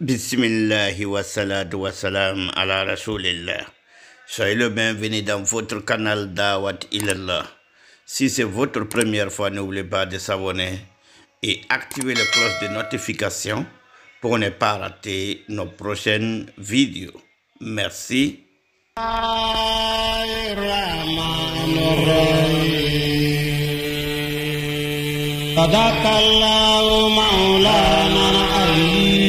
Bismillah wa salatu wa salam ala rasulillah. Soyez le bienvenu dans votre canal Dawat Ilallah. Si c'est votre première fois, n'oubliez pas de s'abonner et activer la cloche de notification pour ne pas rater nos prochaines vidéos. Merci. صدق الله مولانا العليم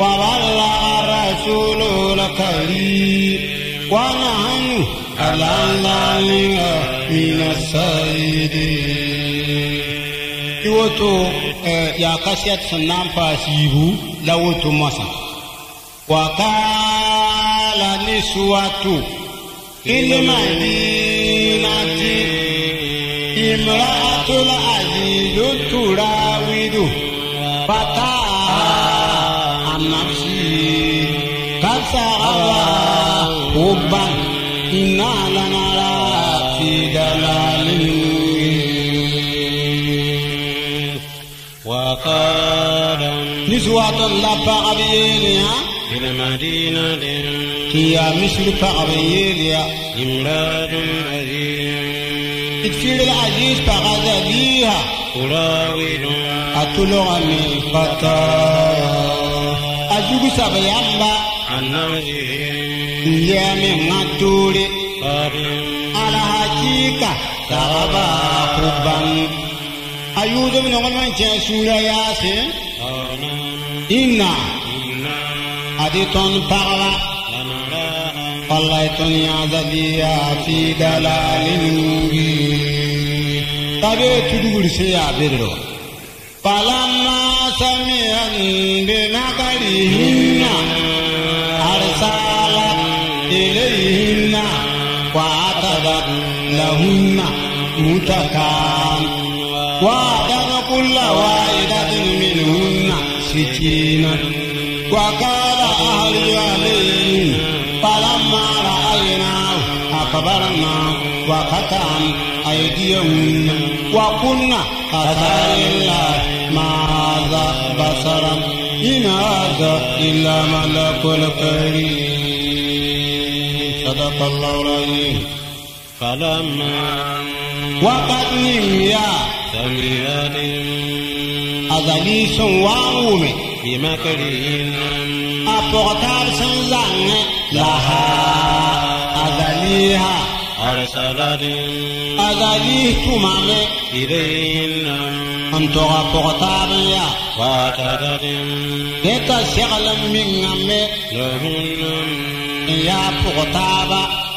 وبلغ الرسول الكريم ونحن على ذلك من السيدين woto ya kasiyat sannan fasihu la woto masa wa kala niswatu ilmadinati imra'atul aziz turawidu fata fi dalalin وقال نسوة لبغبيلها إلى مدينة. هي مثل بغبيلها إمراد عزيز تفير العزيز بغزليها. تراود أتلغ من فتى. أجوب سبيamba ya min hature alhakika taraba hubban ayuzo min ngolman ce sura yasin inna adi ton parla wallahi ton ya zaliya fi dalalin mubin tabe tudugur se ya bedro falamma sami'an bi naqarihi لهن متكان وأعطت كل واحدة منهن سكينا وقال أهل عليهم فلما رأيناه أكبرنا وقطعن أيديهن وقلنا أتى الله ما هذا بصرا إن هذا إلا ملك الكريم صدق الله العظيم. فلما وقد نميا سمعت أزلي سواومي بمكرهن أبغتار سنزان. لها أزليها أرسلت أزلي تمامي إليهن أنت أبغتار يا وأعتدت Deta shagala mingame لهن ya pugtaba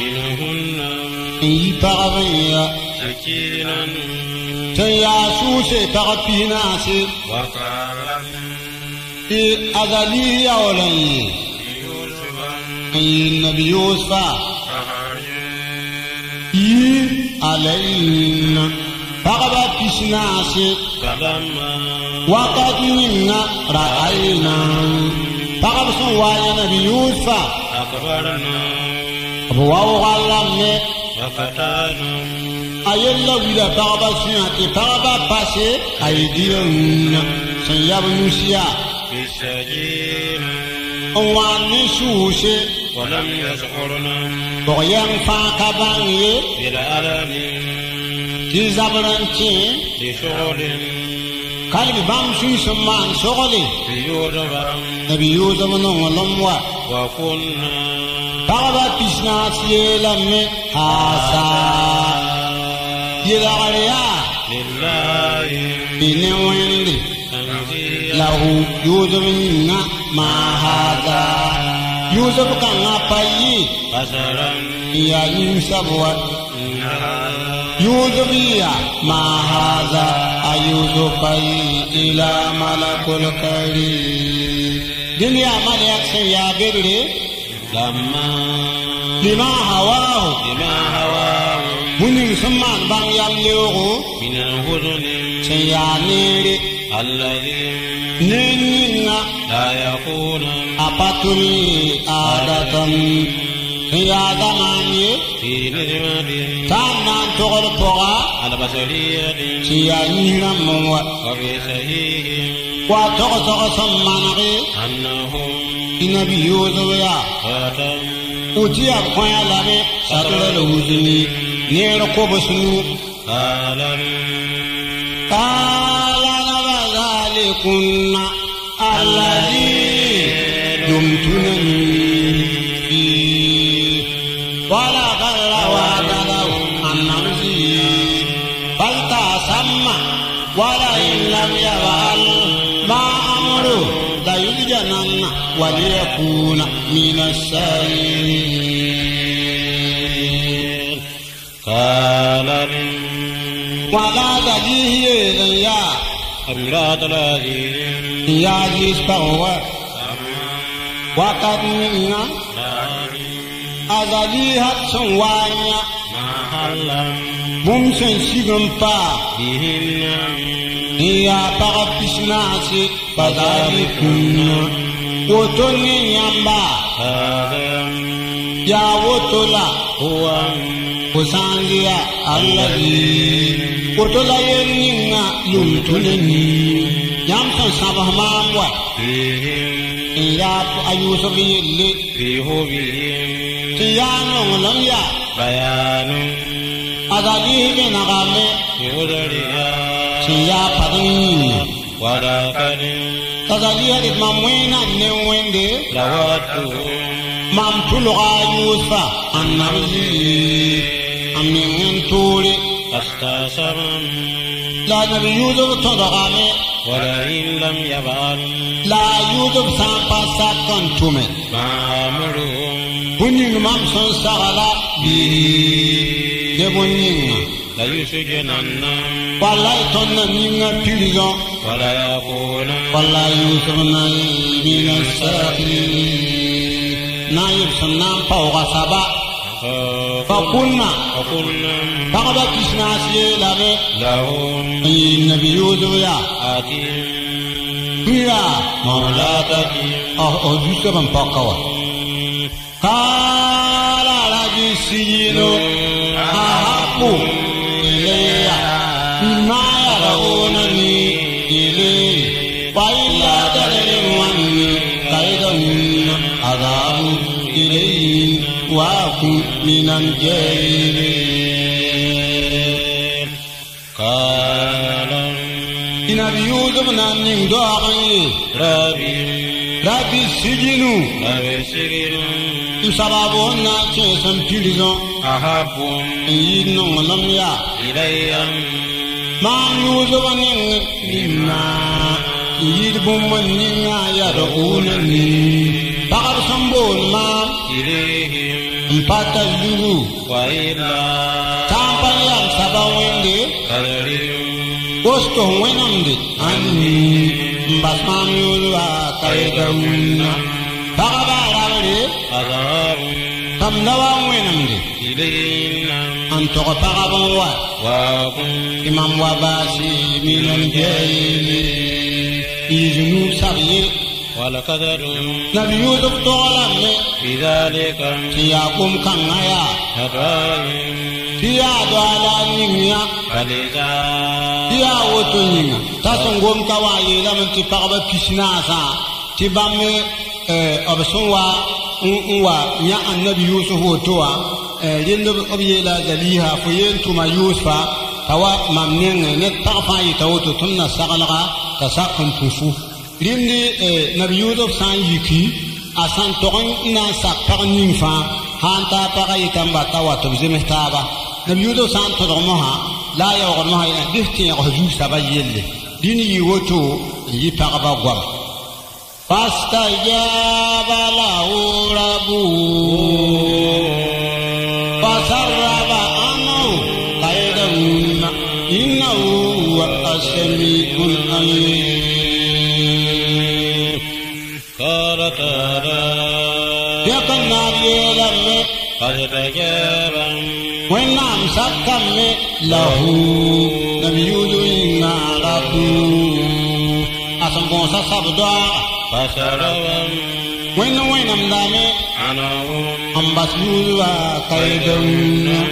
yi pagba ya سكينا sẽn yaa sʋʋse pag piinaase وقال tɩ azali yaool n yɩ يوسف n yɩ nabi yusufa فخرج yi alayna pagba pisnaase فلما wakat ninga Abawawo ka lamɛn. A ye lawulila bagaba sunya te bagaba pase. A ye dira nuna sanyabu nusiya. Wa ni suhuse. Walam yasukɔrɔna. Bɔgɔyɛn fa ka ban ye. Yɛlɛ ala ni. Ti zabaran tiɲɛ. Ti sɔgɔlen. kalbi bam sun sun man sogole nabi yusuf non lomwa وكنا pagba pisnaas yeelame haasa yelgr yaa لله bɩ ne wẽnde تنزيل lahu yʋʋsb yĩnga maa haada yʋʋsb kãngã pa yɩ بشرا n yaa yĩnsab wa إن هذا يوسفية ما هذا أيوسف إلى ملك الكريم dunia amali yake yaabiri bima hawahu huni musamman ban yallewu sen yaniri neninga apaturi adatan sen yadamani tannan togor poga sen yanyiramwa آدة سيا دماني في نذمة تانا تغر بغا البشرية سيا نينا موا وفي صحيح وتغسغ سمانغي أنهم inabi yusuf ya فتى uti a kɔnya labe satɔlɔ le wuzuni neere kobo sunu قال qaala naba zalikunna min assayin قال wala gajihiye ya امرأة العزيز ya jispawa wakat minna azali hat sun wanya محل bum sun sigin pa بهن ya Kutuni nyamba Ya wutula Huwa Kusangia Allahi Kutula yeninga Yumtunini Yamsa sabahmamwa Iyapu ayusubi yilli Fihubi Tiyano ngulamya Bayanu Azalihi nagame Yudariya Tiyapadini Wadakani Tazaliya itma mwena ne wende Lawatu Mamtulga Yusa Annarzi Amingin tuli Astasaram La nabi Yusuf todagame Wala in lam yabal La Yusuf sampa sakkan tume Ma'amuru Bunying mam son sagala Bihi Debunying wala tɔnna ni ka piligan wala yusufna ni ka saki n'a ye sɔn n'an pa o ka saba fakunna bagaba kisina siye lamɛ ayi nabi yusuf ya kira ɔ yusuf n pa ka wa kaala alaji siyino ahapu. إليهن وأكن من الجاهلين قال إن يوسف نان دوغي ربي ربي السجن ربي سجن sababu na ce san prison أحب yi nonglom ya إلي ma yusuf ni mimma yi bumma ni nga ya da una ni mpaka juu tampani yam saba wende. Gosto wenamde anni mbasmamyolwa kayega winna pagaba arabde kam lawa wenamde an togo pagaban wa imam wa baasi minan jeyli izunu sabiyel ولقدر ta songom ka wa yela man ti pagaba kisna sa ti bamme eh absun wa wa nya annabi yusuf woto wa eh lindo ob yela zaliha fo yen tuma yusufa tawa mam nenge ne tagfa yi tawoto tunna sagalga ta sakam pufu rindi limdi na biyudo san yiki asan togon ina sak par nim fa han ta para yitam bata wa to zeme taba na biyudo san to domo ha la ya wa ma ya dihti ya hujum sabayelle dini yi woto yi para ba gwa fastajaba lahu rabbuhu ونعم سكم له نبي يوسف ربه أسم بوسا سبدا فسروا وين وين أمدامي عنهم أمبس يوسف كيدن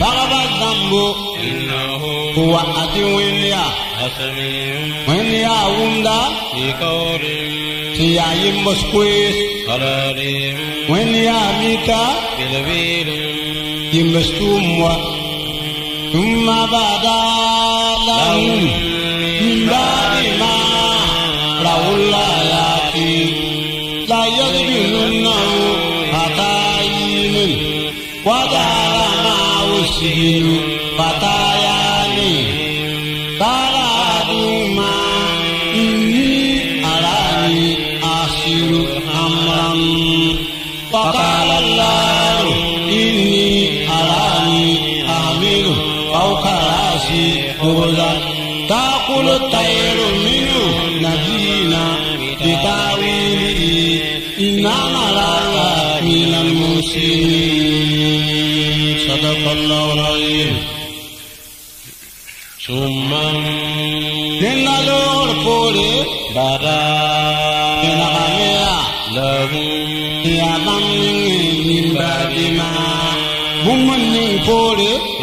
بغبا الذنب إنه هو أتي وين يا أسميع وين يا وندا بقول تيا Kiai Musquis Kararim When Yamita Bilbirim Yimestumwa Tumma La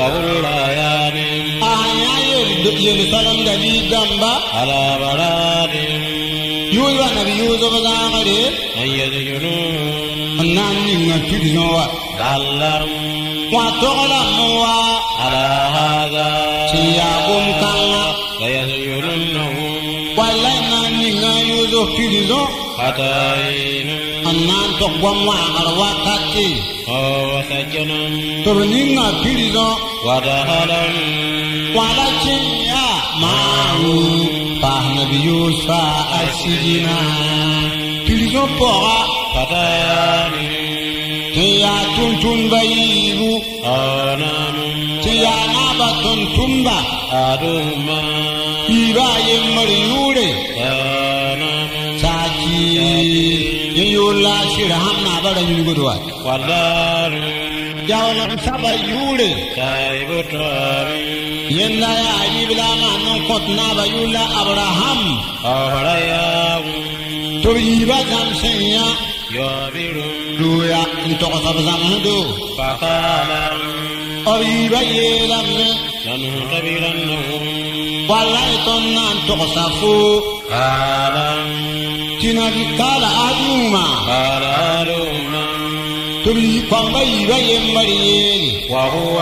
kabulayani ayayen do yene salam dadi gamba ala balani yuwa na biyuzo ba gamare ayade yuru nan ni ngakidino wa dallar wa tola muwa ala hada tiya gum kala ayade yuru no ni ngayuzo kidino Anan tok gua mwa ngal wakati Oh, wasa na pidino ودخلا ولكن يا معه فنبي يوسف السجن تلزم بورا فتيان تيا تنتن بيبو غنم تيا نابا تنتنبا أحدهما يبا يمر يوري غنم ساكي يولا شرهم نابا ينقدوا والدار يولا jawlan saba yule kai butari yella ya ibla ma non kot na ba yula abraham. Ahraya to yiba kam senya yabiru duya to sab zamudu faqala ayiba yelam lanu tabirannu wallahi tonna to safu qala tinadi qala aduma qala aduma yeli وهو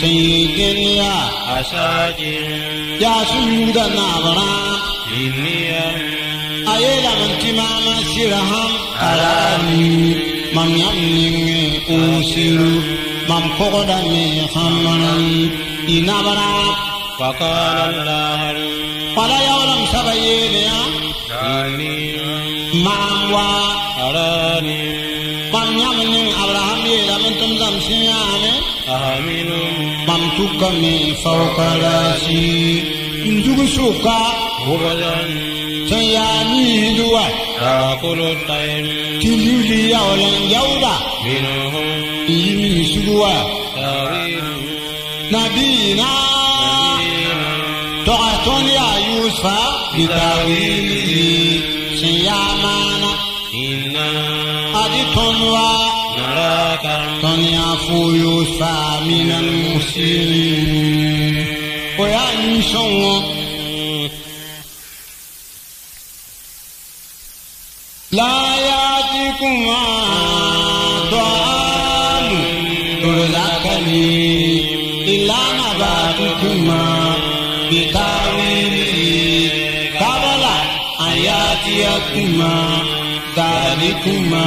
tayidenya أساجر ya su yuda nabara إني ayela mantimama siraham alani mam yamninge usiru mam kogoda me hamanan inabara فقال الله wala yawlam saba yele ya إني Panjang Abraham ni Lama tentam sini Amin. Bantu kami Sokala si. Juga suka. Bukajan Saya ni dua. Aku lutai Tidu dia orang Yauda Minum. Ini suka Nabi na Doa tonya Yusuf Kita wili Siyamana Inna. mana إنا adi ton wa نراك ton ya fu yusufa minal muslimin o ya ni songo لا يأتيكما طعام ترزقني إلا نباتكما بتاويله قبل أن يأتيكما ذلكما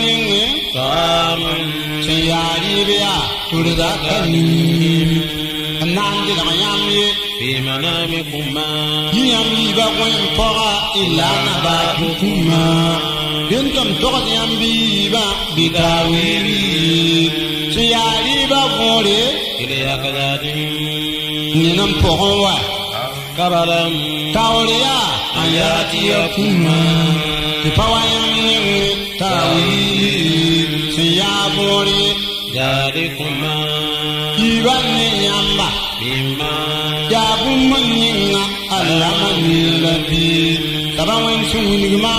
ငင်ငင်သာမချေယာကြီးဗျာဒုရဒကနီအနန္တကယံယေဘေမနာမေကုမာယံမိဘကွင်ဖောကအီလာနာဘာကုမာယံတံတောကယံဘီဘဒီတာဝီရီချေယာကြီးဘကိုလေကိလေယာကဇာတိနိနံဖောဟောဝါကဘာရံတောရိယအယာတိယကုမာဒီပဝယံ wí. Tuyabori jari kuma. Iba ne yamba. Ima. Jabu manyinga alama nilabi. Sabawan sunigma.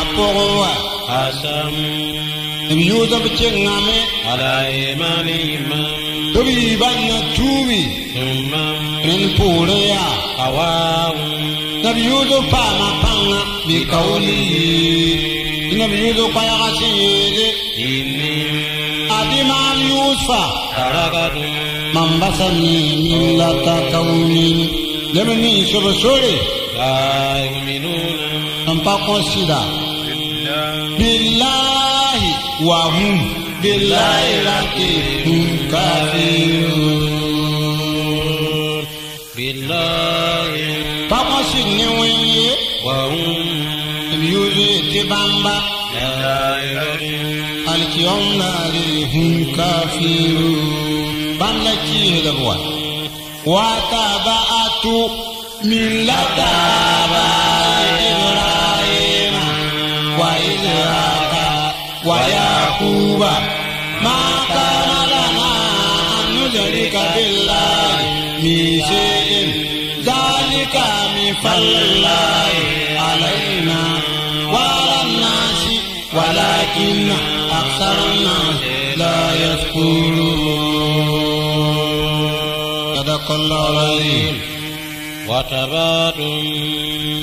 Apowa. Asam. Yusuf cengame. Ala iman iman. Tobi iba na tuwi. Tumam. Renpureya. Awam. Nabi Yusuf pama panga. Bikauli. Bikauli. يؤمنون n pa kõ sɩda billahi wa hum billahi rake hum kafirun بالله pa kõ sɩd ne wẽn ye وهم b yuuzu tɩ bãmba لا يؤمنون alkiyom bãmb la kiisdb wa wataba'atu millata abai ibrahima wa israka wa yaquba ma kana lana an nushrika billahi min shay'in dhalika min fadlillahi alaina wa ala الناس ولكن أكثر الناس لا يشكرون صدق الله العظيم وتباتم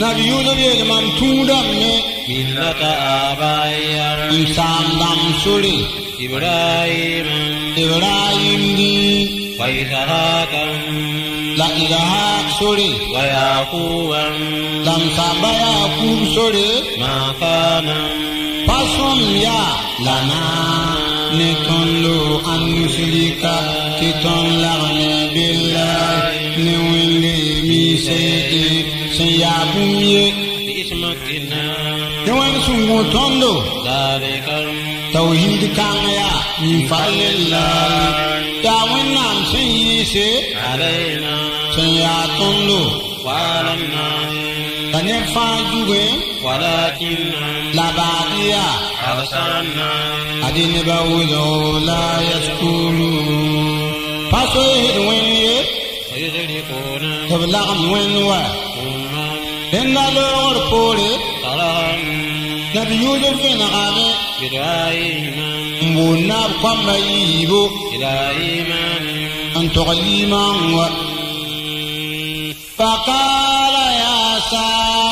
nabi yusuf yel mam tũudam me ملة آبائهم n saam dãmb sore إبراهيم ibrahim di وإسحاق la isahak sore ويعقوب la m saamba yakub sore ما كان Pasɔmiya lana ne tɔn lo ani filika ti tɔn lagami bila ne wele mi seede seyabu ye. Ne wani sungun tɔn do. Tawhid kaŋaya min farile la. Yawun naam sun yi se. ya yaa tɔn do. Waalam. ولكن la yaskuru ye lagem wẽnd wa loogr poore vẽnegame n naab yiibo إلى إيمان n tog liimaan wa فقال يا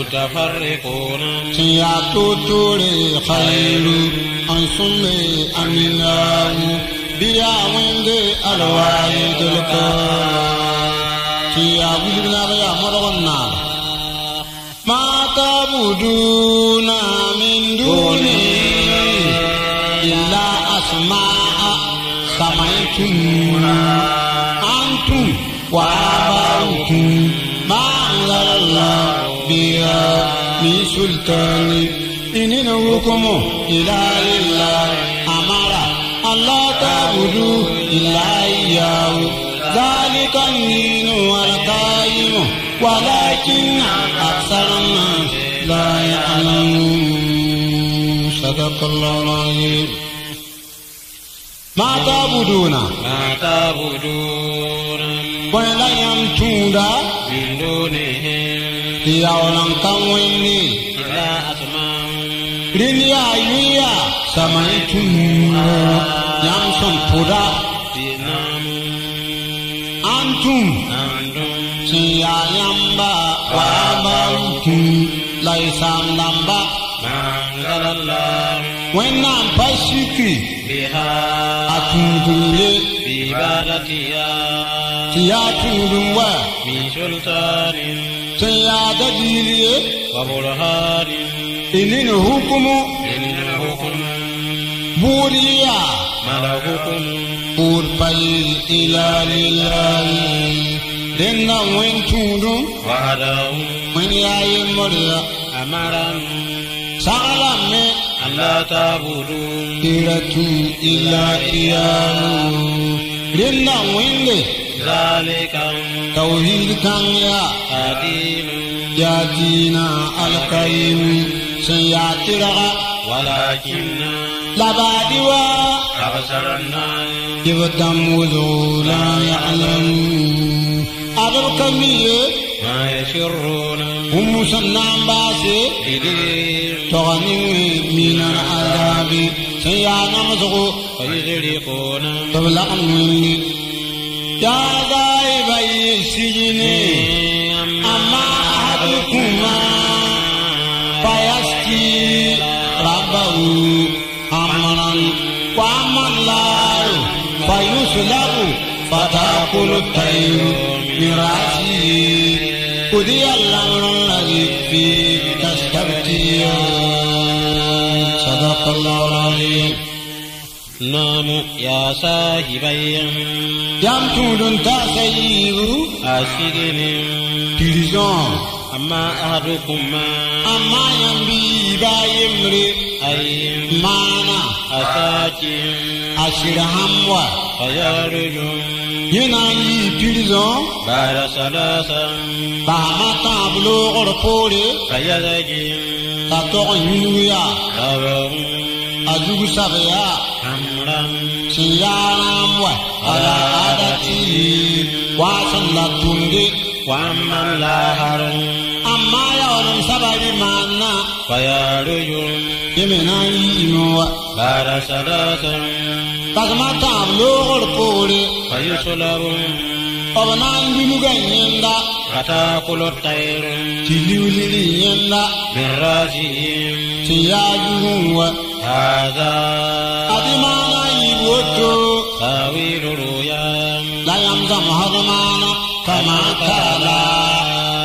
متفرقون يا توتوري خير أن سمي أميناه بيا ويند الواحد القهار يا بلغنا يا مرغنا ما تعبدون من دونه إلا أسماء سميتموها أنتم وآباؤكم سلطان إن الحكم إلا لله. أمر أن لا تعبدوا إلا إياه. ذلك الدين والقائم. ولكن أكثر الناس لا يعلمون. صدق الله العظيم. ما تعبدون؟ ما تعبدون. ولا يمتون من دونهم. tiyawalan kanwenni ila asman riniya yuya samai tunu yamson poda antum tiya yamba wabarukum laisan lamba wannan fasiki a chung tiyatundun wa. Min sultanin Dünyada birliğe kabul harim. İnin hukumu. İnin hukumu. Buriya. Mala hukumu. Bur payil ilalilahi. Denna wen tundu. Vahadahu. Wen yayi moriya. Amaran. Sa'alam me. Allah tabudu. Iratu ila iyalu. Denna wende. ذلك tauhid kan ya دين ya dina alkarim sai ya tiraga ولكن labadiwa أبصر لا يعلمون أدب كمية. ما يسرون هم سنان باسي. تغني من العذاب. سيأنا مزغو. ويزرقون تبلغ مني يا ذاهبي السجن أما أحدكما فيسقي ربه أمرا وأما الله فيسلب فتأكل الطير من رأسه قضي الأمر الذي فيه تستفتيان صدق الله العظيم نام يا صاحبي يام تودن تاسيب أسجن تلزان أما أحدكما أما ينبي بايمري أي مانا أساكن أشرهم و فيرج يناي تلزان بعد ثلاثة بهما تابلو غرفوري فيزج تاتوغ ينويا خبر أجوب سبيا அதிமானாய் ஓற்று 사위로로얌 날람삼하르마나 까마타라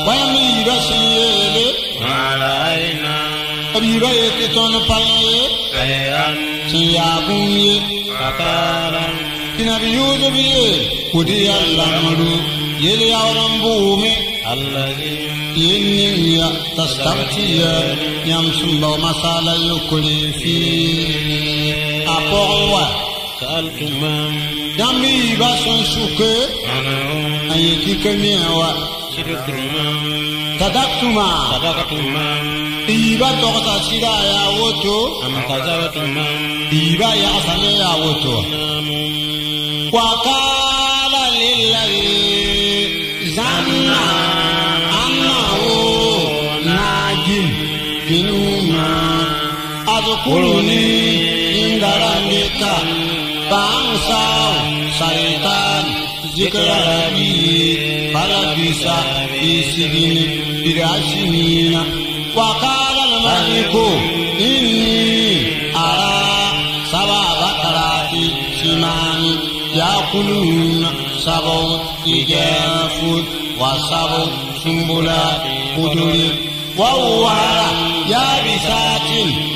와야미 이라시예레 말라이나 어비라에 끼토는 파이에 세안 시야궁예 까까람 기나비 요조비예 우디알람루 예리아람 부메 بو مسالة يكلي في أقوى. سألت من يمي باسن سوكي أنا أيكي كميوا شركت من تدكتما صدقت من إيبا تغطى سيدا يا وتو. أم كذبت من إيبا يا وتو. نام وقال للذي أنه Kuluni Indarangitan Bangsa Saritan Zikrarabi Para bisa Isi tidak sihina, Wakaran Maniku Ini Ara Sababakarati Simani Ya Kuluna Sabon Igenfut Wasabon Sumbula Kuduri Wawara Ya Bisatin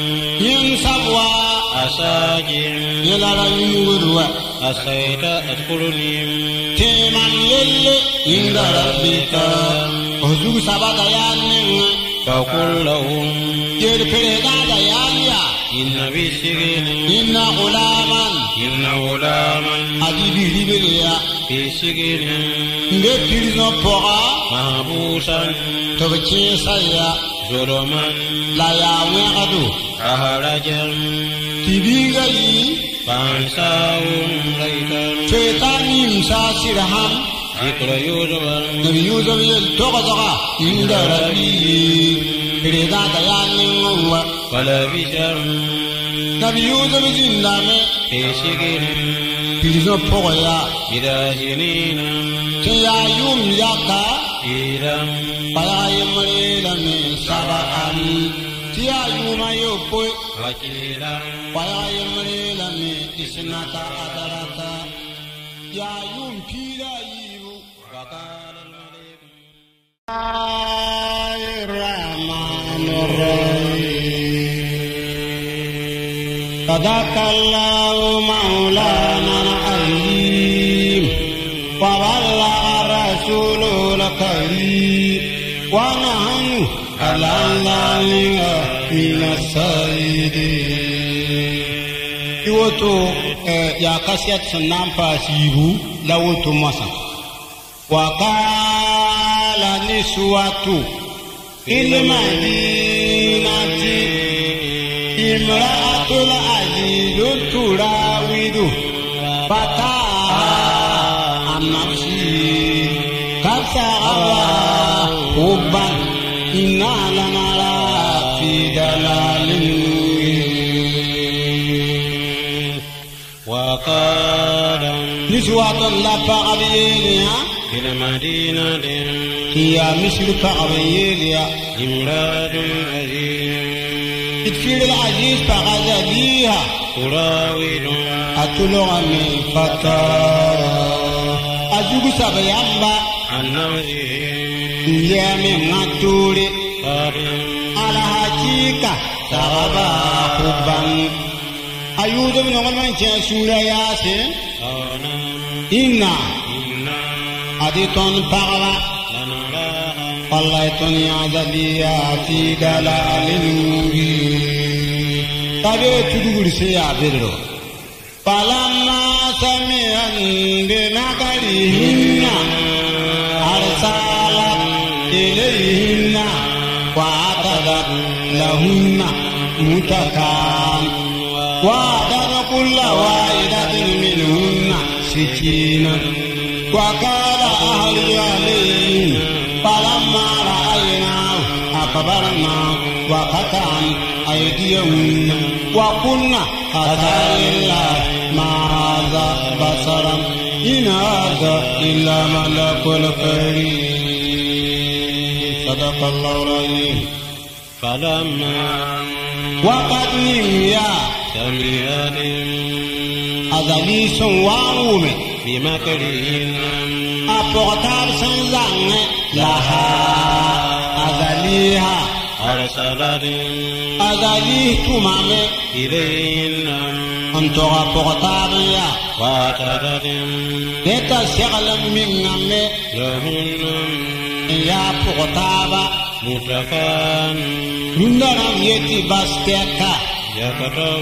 أساجع yẽla ra yũugd wa أسيت أذكرني teeman yelle inda rabbika f zug sabada yaa nengã فقل لهم yel pereedaada yaan yaa إن بالسجن inna gulaman إن غلاما a dibiribeleya في سجن n be pirzõ pʋga محبوسا tɩ b yaa wẽgdo أهرجا ليتا soetan yĩmsa a sɩdsãm ذكر يوسف yel togsga inda rabbi pereedaada yaa nengẽ wa ولبث nabi yʋʋsb zĩndame في سجن pʋg yaa بلا سنين yaa yʋʋm yaka إلى pa yaa yembre lame saba an tɩ yaa yʋʋma yopoe وكيلا pa yaa yembre lame tɩ sẽnata a darata yaa yʋʋm piira a yiibu وقال الملك الرحمن الرحيم صدق الله مولانا العليم وبلغ الرسول الكريم ونحن aláǹláńlá minasaidi. iwoto eh, yakasiyat sunan paasibu lawoto masa wakala nisuwatu ilimadinati imraatul azizu turawidu fata anafsi kasa awa huban. إنا لنرى في مبين وقال نسوة لا فغبينها في المدينة هي مثل فغبينها امرأة عزيز تفير العزيز فغزليها تراود أتلغى من فتى أزوج سبيانبا عن نفسه yemi ngaturi ala hakika sababa hubban ayudum nongol man che sura yasin inna adi ton parla Allah ton ya zabiya fi dalalil mubin tabe tudugur se ya bedro falamma sami'an bi makarihi لهن متكام. وأعطت كل واحدة منهن سكينا وقال أهل عليهم فلما رأيناه أكبرنا وقطعن أيديهن. وقلنا هذا لله ما هذا بصرا؟ إن هذا إلا ملك الكريم صدق الله العظيم. فلما وقد نميا سمعت أزلي سواومي بمكرهن أبغتار سنزان لها. أزليها أرسلت. أزلي تمامي إليهن أنت أبغتار يا وأعتدت نتا شغل من نمي لهن يا بغتابا butafan yeti basteka yakatau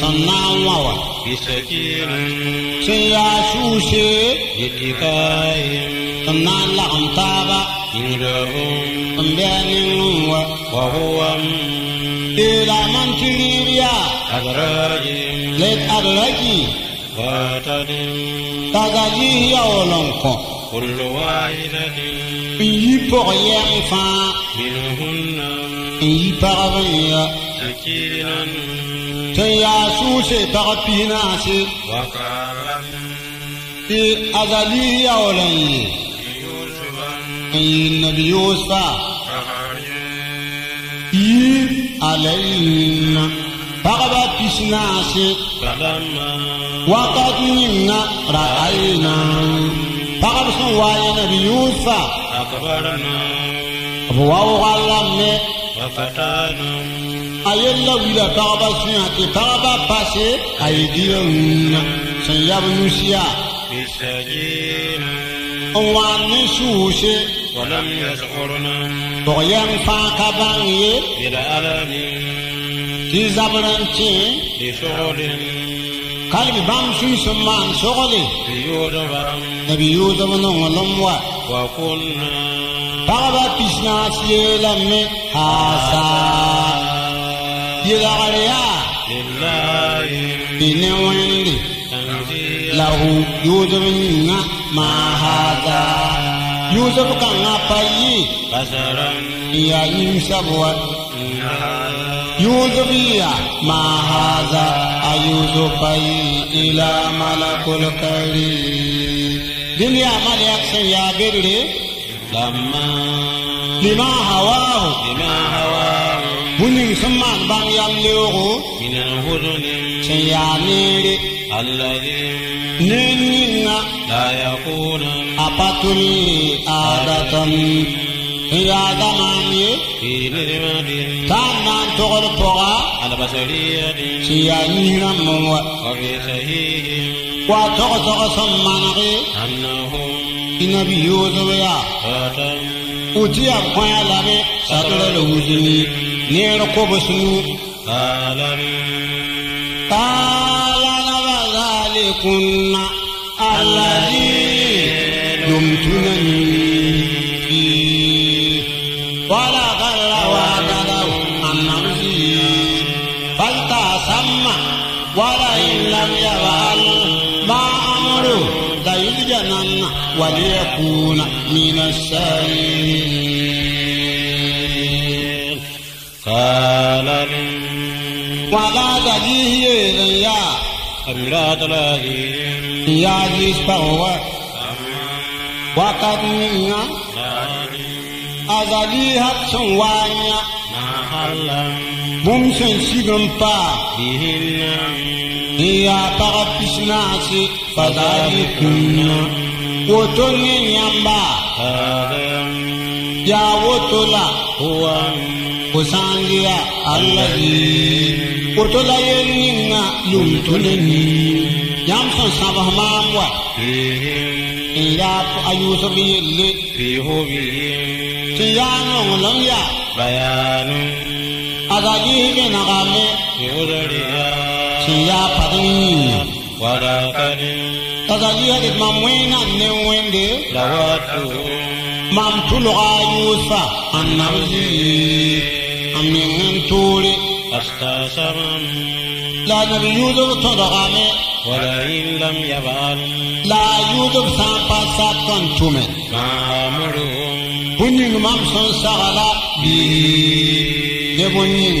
sannan wawa. Bisakin sai ya shushe bitikayin sannan laham taba wa wahuwan ila adraji. Let adraji. Watadim. Tagaji yawolon ko kullu wahidatin pour يا سكينا سيا سوسي تغفيناسي وقال في أزلي يولن يوسف النبي يوسف. فخرج yi alayna pagaba pisnase فلما. wakat ninga ra'ayna pagb sẽn wa yẽ nabi yuusufa أكبرنا waawo ala mɛ. a ye lawuli bagaba suya te bagaba pase a ye diinɛ mun na sanyaba nusiya. wa ni suuse. walam yasɔrɔna. dɔgɔyɛn fan ka ban ye. yɛlɛ ala ni. k'i zabaran tiɲɛ. lisɔgɔlen. kalbi bam sun sun man sogole nabi yusuf non lomwa وكنا pagba pisnaas yeelame haasa yelgr yaa لله lahu maa haasa yuusuf kãngã pa yɩ بشرا n yaa yĩnsab wa إنها يوسف يا ما هذا أيوسف إلى ملك الكريم دنيا ملك يا بري لما لما هواه. بما هواه. بنين سمان بان يمليه من الهدن. سيانيري الذي نينينا لا يكون. أبطلي آدة يا زماني في نعمة. تانا تغل بغا البشرية سيانينا موا وفي صحيح وتغتغ سمانغي أنهم inabi yusuf ya فتى uti a kɔnya lame satɔrɔ le wusini neere kobo sunu قال qaala naba zalikunna قد يكون من الشيخ قال لي وضع تجيه يا خبرات لاهين يا جيس فهو وقد منا أزالي حق سنوانيا محلا بمسن سيغن فا. بيهن يا طرف بسناسي فزالي كنا Kutuni nyamba Jawutula Kusangia Allahi Kutula yeninga Yumtulini Yamson sabahmamwa Iyapu ayusubi yilli Fihubi Tiyano ngulamya Bayanu Agajihi nagame Yudariya Tiyapadini Wadakani tazaliya mamwena newende la watu mamtulo ayusa annawzi aminturi astasaram la nabi yusuf todogame wala in lam yabal la yusuf sampa sapkan tume mamuru bunying mam son sagala bi ne bunying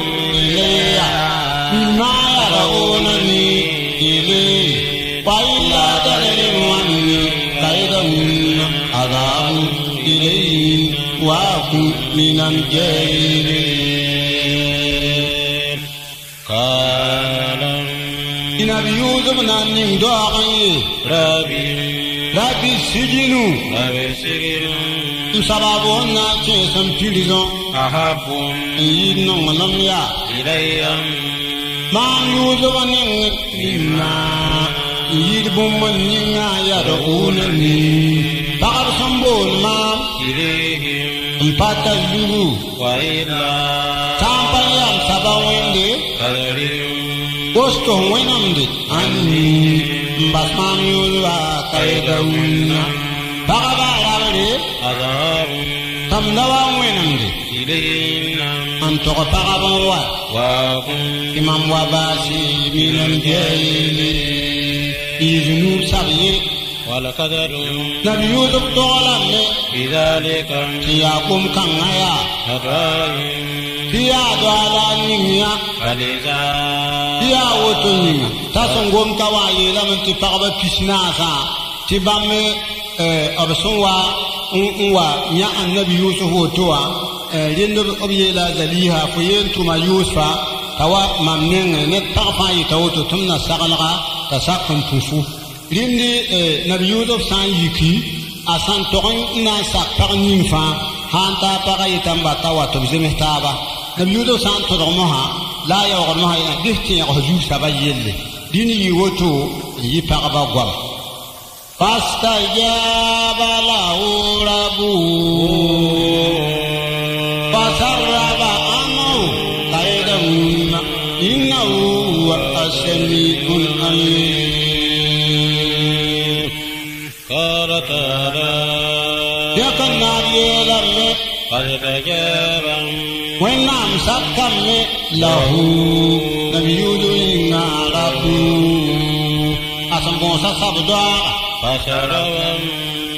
kun minan jairin قال ina bi yusuf na ning dogan ye ربي rabi sijinu ربي سجن sababu na ce san prison أحب yi nonglem ya إلي man yusuf ne mimma yi bumma ninga ya da una ni bakar mpata zuru tampaliyam saba wende. Dosto wenamde anni mbasmamyolwa kayda winna bagaba arabade tamdawa wenamde an tɔgɔ pagaba wa imam wa baasi minam jeyele izunu sabiye والقدر nabi yusuf tɔgɔlame في ذلك tɩ yaa kom kãngã yaa إبراهيم tɩ yaa do a la a ning-yã فلذا woto t'a gom ka wa pagba eh, wa wa annabi yusuf woto wã eh, rẽnd b b yeela a zaliha fo yeen tʋma yusufa t'a wa mam nengẽ ned pag fãa yɩta woto tɩ m na saglga t'a sak n rĩmde eh, nab yʋʋsb sã n yiki a sã n na n sak pag nin fãa sãn taa pagã yetã n bata wa tɩ b zems taaba nab yʋʋsb la a eh, yelle. Woto n yɩ pagba قد تجاب وإن أمسكم له نبي يدعينا ربه. أسمع سبدا فشرب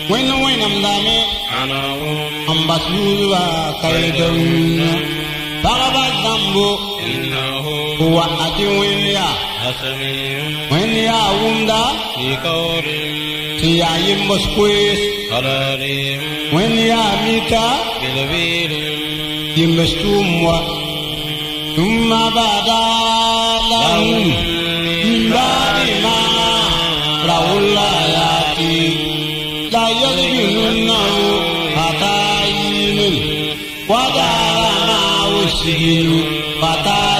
وإن وإن أمدامي عنهم ambasluwa kaidun bagaba zambo إنه huwa ati wenya لسميع wenya wunda في قول ya yimbos kwes قرار wenya mita بذبيل yimbos tumwa thumma bada lahum min ba'di ma ra'ul ayati la yadbirunnahu fatayinin ودار معه السجن فتيان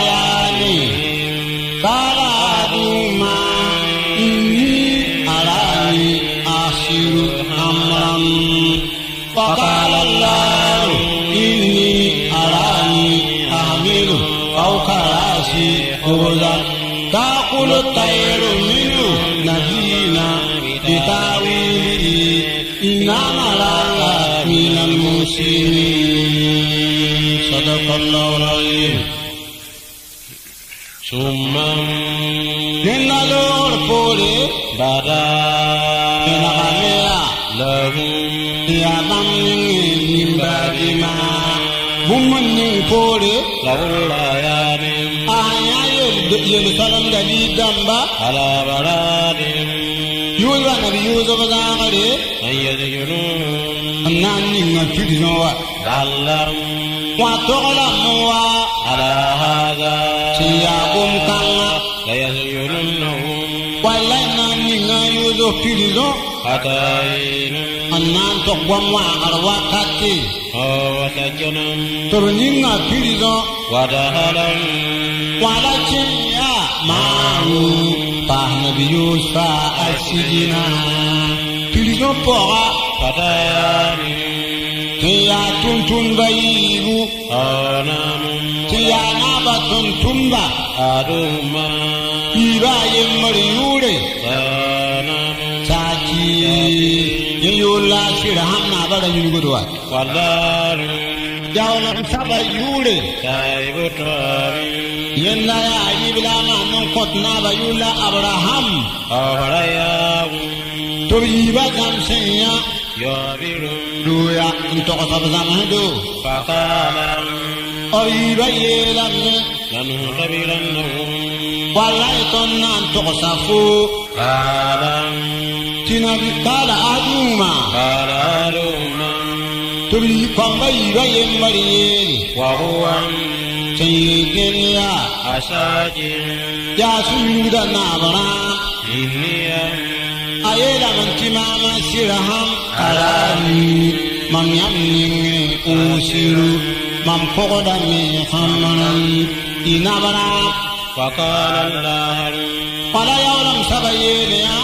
صدق الله العظيم ثم من الأور فوري بدا من غميرا لهم يا بمن بعد ما بمن naani na pidinɔ wa. kalamu. wa tɔgɔla mu wa. alahaga. tiyagun kanga. layasoyolon na wo. wala naani ŋa yozo pidinɔ. atayin. a naan tɔ gbɔn wa arwa kati. ɔwɔ ta jɔnna. toroni ŋa pidinɔ. wadahala. wala tiɲa. maaru. paanabi yoo sa a sigina. pidinɔ pɔga. patayani tiya tuntumba yigu anamum tiya naba tuntumba aduma iraye mariyure anamum taki yeyula shirahamna abada yunugudwa wallahi jawla saba yure taibutari yenna ya ayibla ma non kotna bayula abraham. Abraham to yiba gamsenya senya يابر duya into ko sab zam do فقال o yiba yelam لنختبرنهم wallahi ton nan to ko safu قال tinabi kala aduma قال هلما to yi kwamba yiba yemmari yeli وهو sayyidina أساجر ya su yuda na abraham إني ayela mantimama siraham kalani. Mam yam yamninge usiru. Mam pogodame hammanan inabara fakala lahari pala yawlam sabayeleya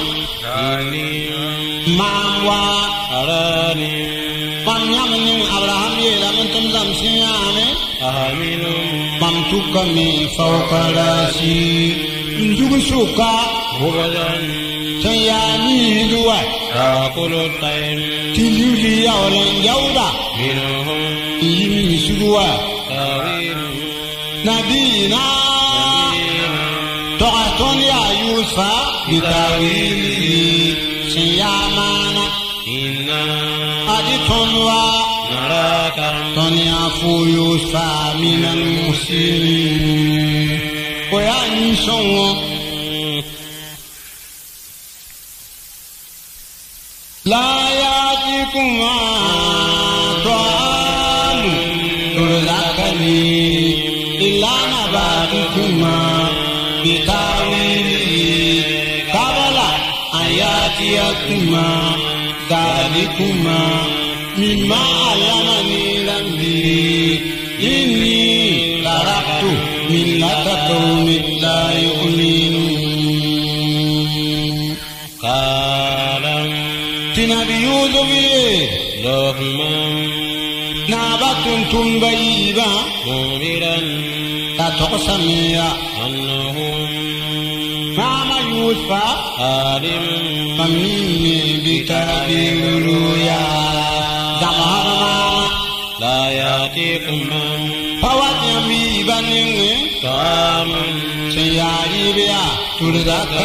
kani mamwa arani mam yam yamning abraham yela mantum ne aminu. Mam tukami fawkalasi. Njugusuka hubadani njugu suka هبدا tayani duwa تأكل الطير tiliuli yawlan jawda منهم yimi suguwa تاويل نبينا تغطون يا يوسف بتاويله sẽn yaa maana إنا a dɩ tõnd wa نراك tõnd yã fo yoosfa min almuslimin يأتيكما طعام ترزقني إلا نباتكما بتاويله قبل أن يأتيكما ذلكما مما علمني ربي إني تركت ملة قوم naaba tuntum ba yiiba مخبرا ka tɔgsameya أنهم maama yusufa عالم ba minne bitabiruya zamahar maama لا يأتيكما pa wat yãmb yiiba nengẽ طعام sẽn yaa rɩɩbya turda ka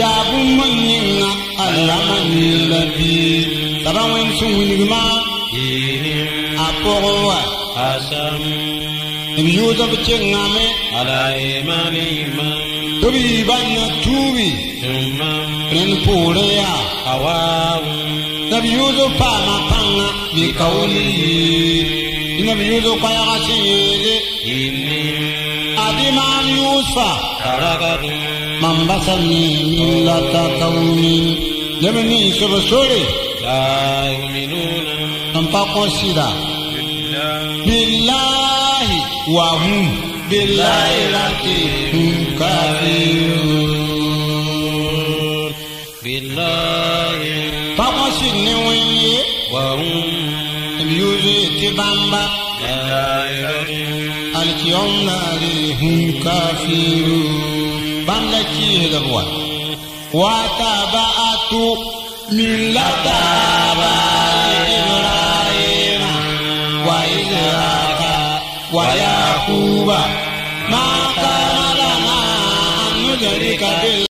yaabu man yinga alama ni la bi. Saba wen sun winigma a pɔgɔ wa n yuuda bi kye ŋame tobi ban na tuubi ren puure ya nabi yuuda paama paŋa bi kawuli nabi yuuda kpayaga si yeele adimaan yuusa dɩ maam yʋʋsfa تركت mam basa ne millata kaumin leb ninsb sore لا يؤمنون n pa kõ sɩda billahi wa hum billahi rate hum kafirun بالله pa kõ sɩd ne wẽn ye وهم b yʋʋse tɩ bãmba لا يؤمنون alkiyom mamlaki the one. Wataba'atu millata Ibrahim wa Ishaqa wa Yaquba